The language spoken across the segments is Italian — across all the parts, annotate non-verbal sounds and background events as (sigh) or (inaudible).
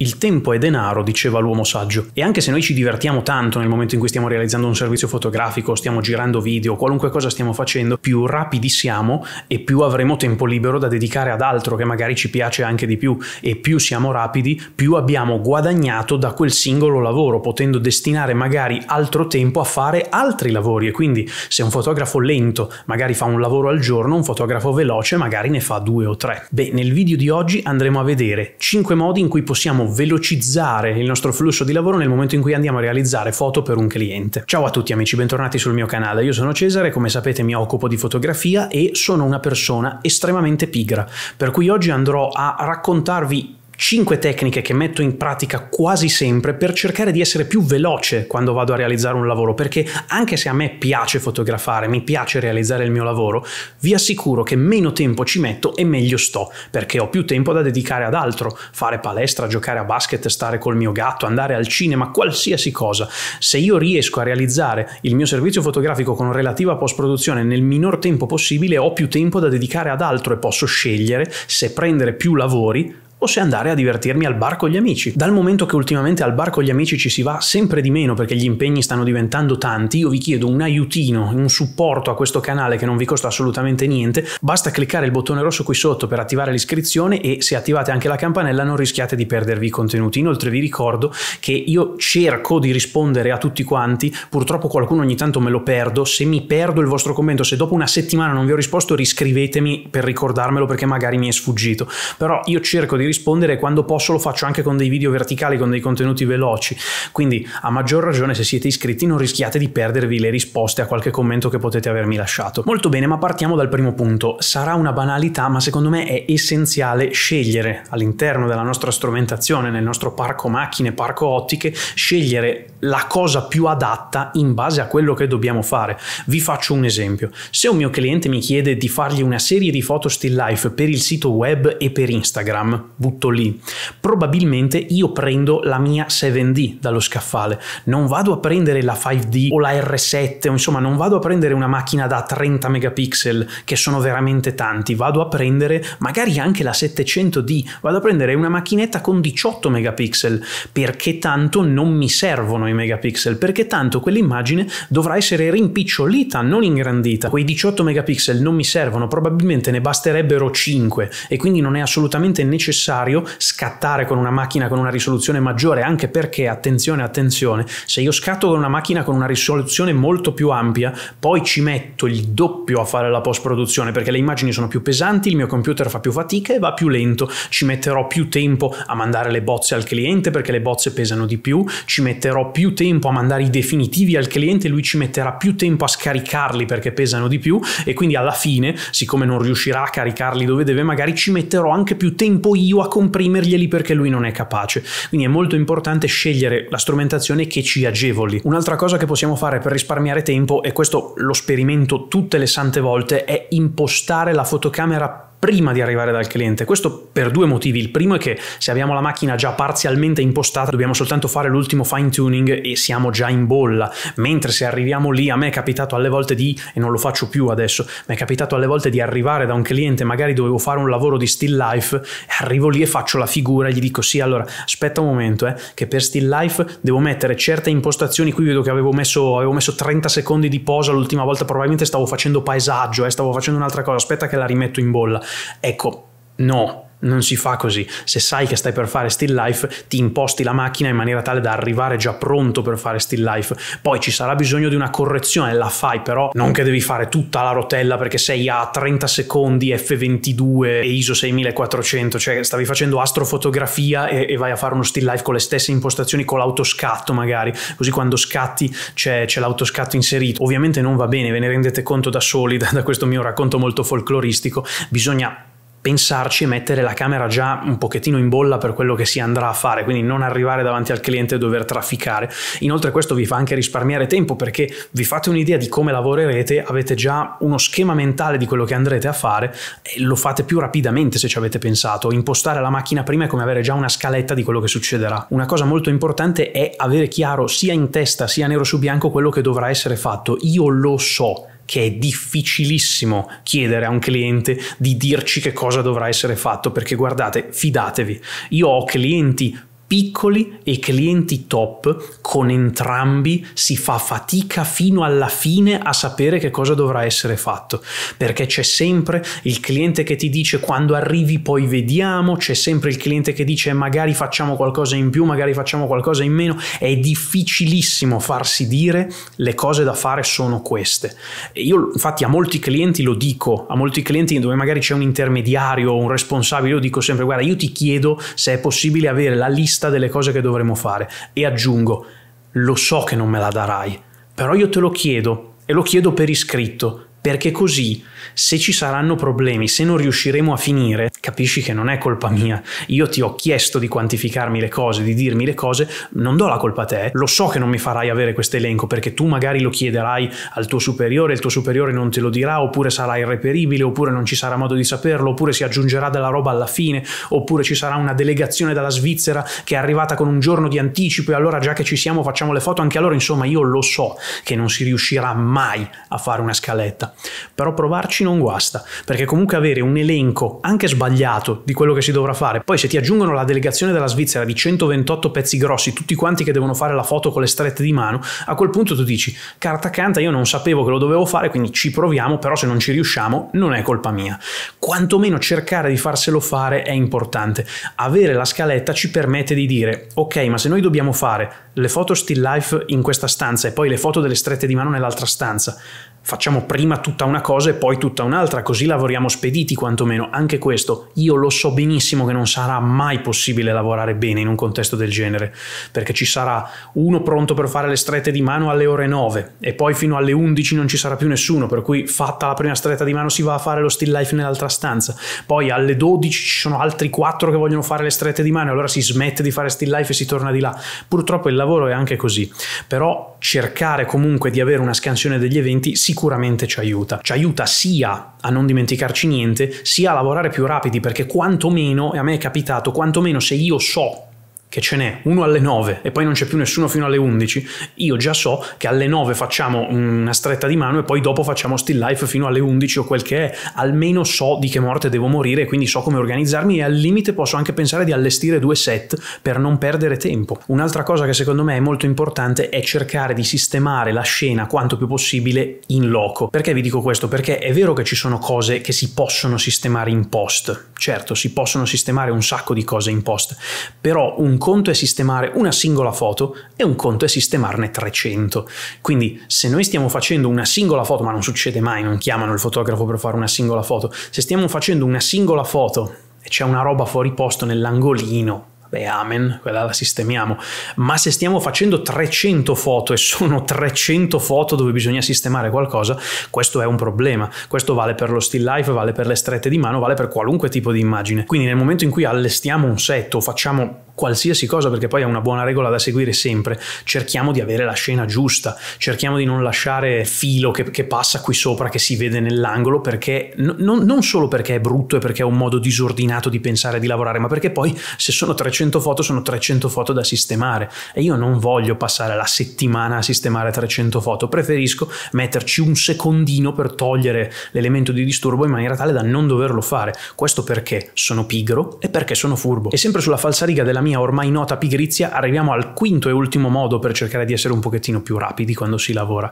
Il tempo è denaro, diceva l'uomo saggio, e anche se noi ci divertiamo tanto nel momento in cui stiamo realizzando un servizio fotografico, stiamo girando video, qualunque cosa stiamo facendo, più rapidi siamo e più avremo tempo libero da dedicare ad altro che magari ci piace anche di più. E più siamo rapidi, più abbiamo guadagnato da quel singolo lavoro, potendo destinare magari altro tempo a fare altri lavori. E quindi se un fotografo lento magari fa un lavoro al giorno, un fotografo veloce magari ne fa due o tre. Beh, nel video di oggi andremo a vedere 5 modi in cui possiamo velocizzare il nostro flusso di lavoro nel momento in cui andiamo a realizzare foto per un cliente. Ciao a tutti amici, bentornati sul mio canale. Io sono Cesare, come sapete mi occupo di fotografia e sono una persona estremamente pigra, per cui oggi andrò a raccontarvi 5 tecniche che metto in pratica quasi sempre per cercare di essere più veloce quando vado a realizzare un lavoro, perché anche se a me piace fotografare, mi piace realizzare il mio lavoro, vi assicuro che meno tempo ci metto e meglio sto, perché ho più tempo da dedicare ad altro, fare palestra, giocare a basket, stare col mio gatto, andare al cinema, qualsiasi cosa. Se io riesco a realizzare il mio servizio fotografico con relativa post-produzione nel minor tempo possibile, ho più tempo da dedicare ad altro e posso scegliere se prendere più lavori o se andare a divertirmi al bar con gli amici. Dal momento che ultimamente al bar con gli amici ci si va sempre di meno perché gli impegni stanno diventando tanti, io vi chiedo un aiutino, un supporto a questo canale che non vi costa assolutamente niente, basta cliccare il bottone rosso qui sotto per attivare l'iscrizione e se attivate anche la campanella non rischiate di perdervi i contenuti. Inoltre vi ricordo che io cerco di rispondere a tutti quanti, purtroppo qualcuno ogni tanto me lo perdo, se mi perdo il vostro commento, se dopo una settimana non vi ho risposto riscrivetemi per ricordarmelo perché magari mi è sfuggito, però io cerco di rispondere quando posso lo faccio anche con dei video verticali, con dei contenuti veloci. Quindi a maggior ragione se siete iscritti non rischiate di perdervi le risposte a qualche commento che potete avermi lasciato. Molto bene, ma partiamo dal primo punto. Sarà una banalità, ma secondo me è essenziale scegliere all'interno della nostra strumentazione, nel nostro parco macchine, parco ottiche, scegliere la cosa più adatta in base a quello che dobbiamo fare. Vi faccio un esempio. Se un mio cliente mi chiede di fargli una serie di foto still life per il sito web e per Instagram, butto lì. Probabilmente io prendo la mia 7D dallo scaffale, non vado a prendere la 5D o la R7 o insomma non vado a prendere una macchina da 30 megapixel che sono veramente tanti, vado a prendere magari anche la 700D, vado a prendere una macchinetta con 18 megapixel. Perché tanto non mi servono i megapixel, perché tanto quell'immagine dovrà essere rimpicciolita, non ingrandita. Quei 18 megapixel non mi servono, probabilmente ne basterebbero 5 e quindi non è assolutamente necessario necessario scattare con una macchina con una risoluzione maggiore, anche perché, attenzione, attenzione, se io scatto con una macchina con una risoluzione molto più ampia, poi ci metto il doppio a fare la post produzione perché le immagini sono più pesanti, il mio computer fa più fatica e va più lento, ci metterò più tempo a mandare le bozze al cliente perché le bozze pesano di più, ci metterò più tempo a mandare i definitivi al cliente, lui ci metterà più tempo a scaricarli perché pesano di più. E quindi alla fine, siccome non riuscirà a caricarli dove deve, magari ci metterò anche più tempo io a comprimerglieli perché lui non è capace. Quindi è molto importante scegliere la strumentazione che ci agevoli. Un'altra cosa che possiamo fare per risparmiare tempo, e questo lo sperimento tutte le sante volte, è impostare la fotocamera prima di arrivare dal cliente. Questo per due motivi. Il primo è che se abbiamo la macchina già parzialmente impostata, dobbiamo soltanto fare l'ultimo fine tuning e siamo già in bolla. Mentre se arriviamo lì, a me è capitato alle volte di, e non lo faccio più adesso, mi è capitato alle volte di arrivare da un cliente, magari dovevo fare un lavoro di still life, arrivo lì e faccio la figura e gli dico sì, allora aspetta un momento, eh, che per still life devo mettere certe impostazioni, qui vedo che avevo messo, avevo messo 30 secondi di posa l'ultima volta, probabilmente stavo facendo paesaggio, eh, stavo facendo un'altra cosa, aspetta che la rimetto in bolla. Ecco, no, non si fa così. Se sai che stai per fare still life, ti imposti la macchina in maniera tale da arrivare già pronto per fare still life. Poi ci sarà bisogno di una correzione, la fai, però non che devi fare tutta la rotella perché sei a 30 secondi F22 e ISO 6400, cioè stavi facendo astrofotografia e, e vai a fare uno still life con le stesse impostazioni con l'autoscatto magari, così quando scatti c'è, c'è l'autoscatto inserito. Ovviamente non va bene, ve ne rendete conto da soli (laughs) da, da questo mio racconto molto folcloristico, bisogna pensarci e mettere la camera già un pochettino in bolla per quello che si andrà a fare, quindi non arrivare davanti al cliente e dover trafficare. Inoltre questo vi fa anche risparmiare tempo perché vi fate un'idea di come lavorerete, avete già uno schema mentale di quello che andrete a fare e lo fate più rapidamente se ci avete pensato. Impostare la macchina prima è come avere già una scaletta di quello che succederà. Una cosa molto importante è avere chiaro sia in testa sia nero su bianco quello che dovrà essere fatto. Io lo so che è difficilissimo chiedere a un cliente di dirci che cosa dovrà essere fatto, perché guardate, fidatevi, io ho clienti piccoli e clienti top, con entrambi si fa fatica fino alla fine a sapere che cosa dovrà essere fatto, perché c'è sempre il cliente che ti dice quando arrivi poi vediamo, c'è sempre il cliente che dice magari facciamo qualcosa in più, magari facciamo qualcosa in meno, è difficilissimo farsi dire le cose da fare sono queste. Io infatti a molti clienti lo dico, a molti clienti dove magari c'è un intermediario o un responsabile, io dico sempre guarda io ti chiedo se è possibile avere la lista lista delle cose che dovremo fare. E aggiungo, lo so che non me la darai, però io te lo chiedo e lo chiedo per iscritto, perché così se ci saranno problemi, se non riusciremo a finire, capisci che non è colpa mia. Io ti ho chiesto di quantificarmi le cose, di dirmi le cose, non do la colpa a te. Lo so che non mi farai avere questo elenco perché tu magari lo chiederai al tuo superiore, il tuo superiore non te lo dirà, oppure sarà irreperibile, oppure non ci sarà modo di saperlo, oppure si aggiungerà della roba alla fine, oppure ci sarà una delegazione dalla Svizzera che è arrivata con un giorno di anticipo e allora già che ci siamo facciamo le foto anche allora, insomma, io lo so che non si riuscirà mai a fare una scaletta. Però provarci non guasta, perché comunque avere un elenco anche sbagliato di quello che si dovrà fare, poi se ti aggiungono la delegazione della Svizzera di 128 pezzi grossi, tutti quanti che devono fare la foto con le strette di mano, a quel punto tu dici, carta canta, io non sapevo che lo dovevo fare, quindi ci proviamo, però se non ci riusciamo non è colpa mia. Quantomeno cercare di farselo fare è importante. Avere la scaletta ci permette di dire, ok, ma se noi dobbiamo fare le foto still life in questa stanza e poi le foto delle strette di mano nell'altra stanza, facciamo prima tutta una cosa e poi tutta un'altra, così lavoriamo spediti quantomeno. Anche questo, io lo so benissimo che non sarà mai possibile lavorare bene in un contesto del genere, perché ci sarà uno pronto per fare le strette di mano alle ore 9 e poi fino alle 11 non ci sarà più nessuno, per cui fatta la prima stretta di mano si va a fare lo still life nell'altra stanza. Poi alle 12 ci sono altri 4 che vogliono fare le strette di mano allora si smette di fare still life e si torna di là. Purtroppo il lavoro è anche così, però cercare comunque di avere una scansione degli eventi sicuramente ci aiuta. Ci aiuta sia a non dimenticarci niente, sia a lavorare più rapidi, perché quantomeno, e a me è capitato, quantomeno se io so che ce n'è uno alle 9 e poi non c'è più nessuno fino alle 11, io già so che alle 9 facciamo una stretta di mano e poi dopo facciamo still life fino alle 11 o quel che è, almeno so di che morte devo morire, quindi so come organizzarmi e al limite posso anche pensare di allestire due set per non perdere tempo. Un'altra cosa che secondo me è molto importante è cercare di sistemare la scena quanto più possibile in loco. Perché vi dico questo? Perché è vero che ci sono cose che si possono sistemare in post, certo si possono sistemare un sacco di cose in post, però un conto è sistemare una singola foto e un conto è sistemarne 300. Quindi se noi stiamo facendo una singola foto, ma non succede mai, non chiamano il fotografo per fare una singola foto, se stiamo facendo una singola foto e c'è una roba fuori posto nell'angolino, Beh, amen, quella la sistemiamo. Ma se stiamo facendo 300 foto e sono 300 foto dove bisogna sistemare qualcosa, questo è un problema. Questo vale per lo still life, vale per le strette di mano, vale per qualunque tipo di immagine. Quindi nel momento in cui allestiamo un set o facciamo qualsiasi cosa, perché poi è una buona regola da seguire sempre, cerchiamo di avere la scena giusta, cerchiamo di non lasciare filo che, che passa qui sopra, che si vede nell'angolo, perché no, non solo perché è brutto e perché è un modo disordinato di pensare e di lavorare, ma perché poi se sono 300 foto sono 300 foto da sistemare e io non voglio passare la settimana a sistemare 300 foto, preferisco metterci un secondino per togliere l'elemento di disturbo in maniera tale da non doverlo fare. Questo perché sono pigro e perché sono furbo. E sempre sulla falsariga della mia ormai nota pigrizia, arriviamo al quinto e ultimo modo per cercare di essere un pochettino più rapidi quando si lavora.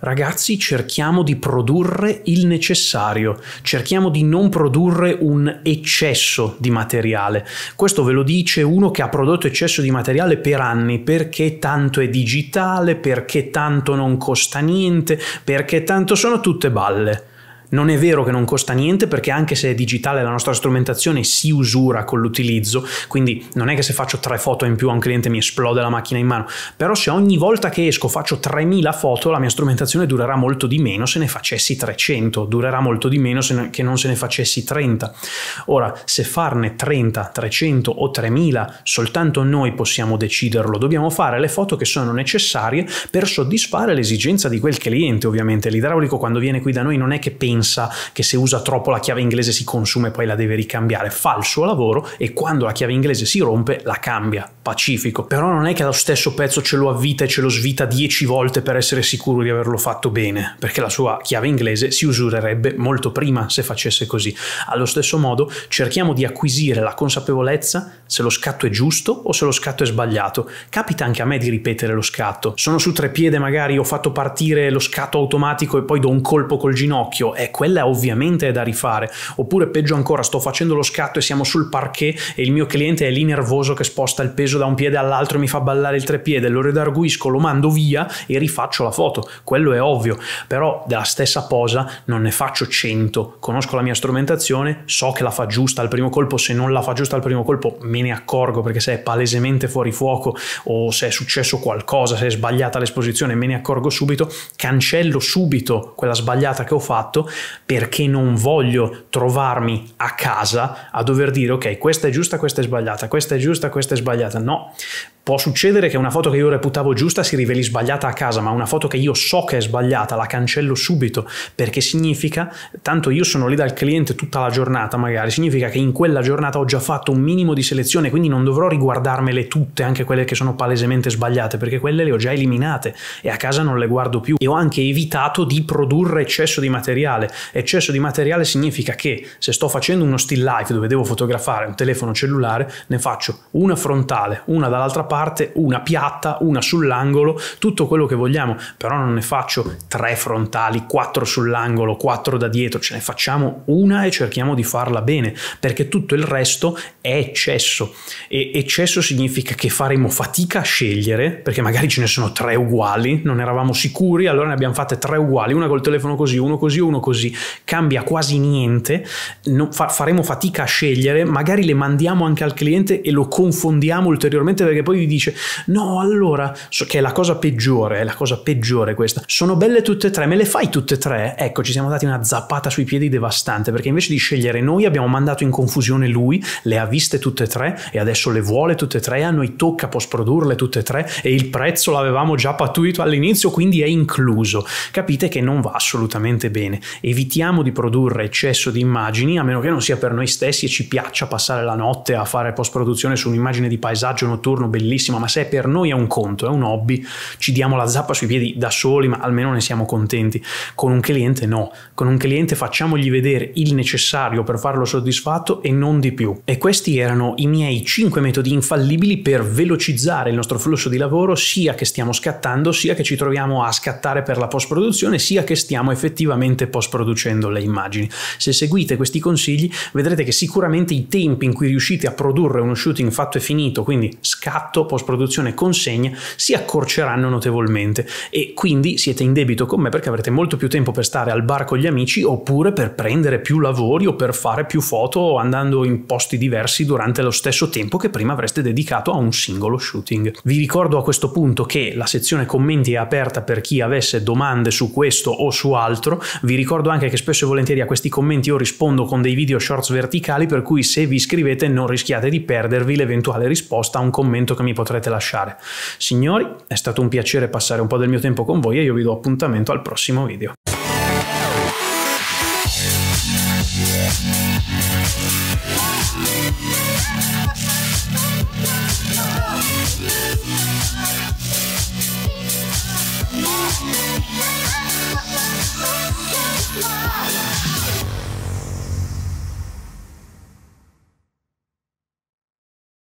Ragazzi, cerchiamo di produrre il necessario, cerchiamo di non produrre un eccesso di materiale. Questo ve lo dice uno che ha prodotto eccesso di materiale per anni, perché tanto è digitale, perché tanto non costa niente, perché tanto sono tutte balle. Non è vero che non costa niente perché anche se è digitale la nostra strumentazione si usura con l'utilizzo, quindi non è che se faccio tre foto in più a un cliente mi esplode la macchina in mano, però se ogni volta che esco faccio 3000 foto la mia strumentazione durerà molto di meno se ne facessi 300, durerà molto di meno ne, che non se ne facessi 30. Ora, se farne 30, 300 o 3000 soltanto noi possiamo deciderlo, dobbiamo fare le foto che sono necessarie per soddisfare l'esigenza di quel cliente ovviamente. L'idraulico quando viene qui da noi non è che pensa pensa che se usa troppo la chiave inglese si consuma e poi la deve ricambiare. Fa il suo lavoro e quando la chiave inglese si rompe la cambia, pacifico. Però non è che lo stesso pezzo ce lo avvita e ce lo svita dieci volte per essere sicuro di averlo fatto bene, perché la sua chiave inglese si usurerebbe molto prima se facesse così. Allo stesso modo cerchiamo di acquisire la consapevolezza se lo scatto è giusto o se lo scatto è sbagliato. Capita anche a me di ripetere lo scatto. Sono su tre piede, magari ho fatto partire lo scatto automatico e poi do un colpo col ginocchio quella ovviamente è da rifare. Oppure peggio ancora, sto facendo lo scatto e siamo sul parquet e il mio cliente è lì nervoso che sposta il peso da un piede all'altro e mi fa ballare il trepiede, lo redarguisco, lo mando via e rifaccio la foto. Quello è ovvio, però della stessa posa non ne faccio 100. Conosco la mia strumentazione, so che la fa giusta al primo colpo, se non la fa giusta al primo colpo me ne accorgo perché se è palesemente fuori fuoco o se è successo qualcosa, se è sbagliata l'esposizione, me ne accorgo subito, cancello subito quella sbagliata che ho fatto perché non voglio trovarmi a casa a dover dire ok, questa è giusta, questa è sbagliata, questa è giusta, questa è sbagliata. No, Può succedere che una foto che io reputavo giusta si riveli sbagliata a casa, ma una foto che io so che è sbagliata la cancello subito, perché significa, tanto io sono lì dal cliente tutta la giornata magari, significa che in quella giornata ho già fatto un minimo di selezione, quindi non dovrò riguardarmele tutte, anche quelle che sono palesemente sbagliate, perché quelle le ho già eliminate e a casa non le guardo più. E ho anche evitato di produrre eccesso di materiale. Eccesso di materiale significa che se sto facendo uno still life dove devo fotografare un telefono cellulare, ne faccio una frontale, una dall'altra parte, parte, una piatta, una sull'angolo, tutto quello che vogliamo, però non ne faccio tre frontali, quattro sull'angolo, quattro da dietro, ce ne facciamo una e cerchiamo di farla bene, perché tutto il resto è eccesso. E eccesso significa che faremo fatica a scegliere, perché magari ce ne sono tre uguali, non eravamo sicuri, allora ne abbiamo fatte tre uguali, una col telefono così, uno così, uno così, cambia quasi niente, non, fa, faremo fatica a scegliere, magari le mandiamo anche al cliente e lo confondiamo ulteriormente perché poi dice no allora che è la cosa peggiore è la cosa peggiore questa. Sono belle tutte e tre me le fai tutte e tre? Ecco ci siamo dati una zappata sui piedi devastante perché invece di scegliere noi abbiamo mandato in confusione lui le ha viste tutte e tre e adesso le vuole tutte e tre a noi tocca post produrle tutte e tre e il prezzo l'avevamo già pattuito all'inizio quindi è incluso. Capite che non va assolutamente bene. Evitiamo di produrre eccesso di immagini a meno che non sia per noi stessi e ci piaccia passare la notte a fare post produzione su un'immagine di paesaggio notturno bellissimo bellissima, ma se per noi è un conto, è un hobby, ci diamo la zappa sui piedi da soli, ma almeno ne siamo contenti. Con un cliente no, con un cliente facciamogli vedere il necessario per farlo soddisfatto e non di più. E questi erano i miei 5 metodi infallibili per velocizzare il nostro flusso di lavoro, sia che stiamo scattando, sia che ci troviamo a scattare per la post produzione, sia che stiamo effettivamente post producendo le immagini. Se seguite questi consigli vedrete che sicuramente i tempi in cui riuscite a produrre uno shooting fatto e finito, quindi scatto, post produzione consegna si accorceranno notevolmente e quindi siete in debito con me perché avrete molto più tempo per stare al bar con gli amici oppure per prendere più lavori o per fare più foto andando in posti diversi durante lo stesso tempo che prima avreste dedicato a un singolo shooting. Vi ricordo a questo punto che la sezione commenti è aperta per chi avesse domande su questo o su altro. Vi ricordo anche che spesso e volentieri a questi commenti io rispondo con dei video shorts verticali per cui se vi iscrivete non rischiate di perdervi l'eventuale risposta a un commento che mi potrete lasciare. Signori, è stato un piacere passare un po' del mio tempo con voi e io vi do appuntamento al prossimo video.